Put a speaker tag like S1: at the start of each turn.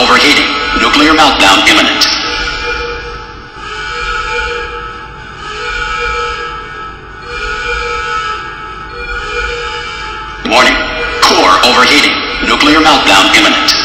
S1: Overheating. Nuclear meltdown imminent. Warning. Core overheating. Nuclear meltdown imminent.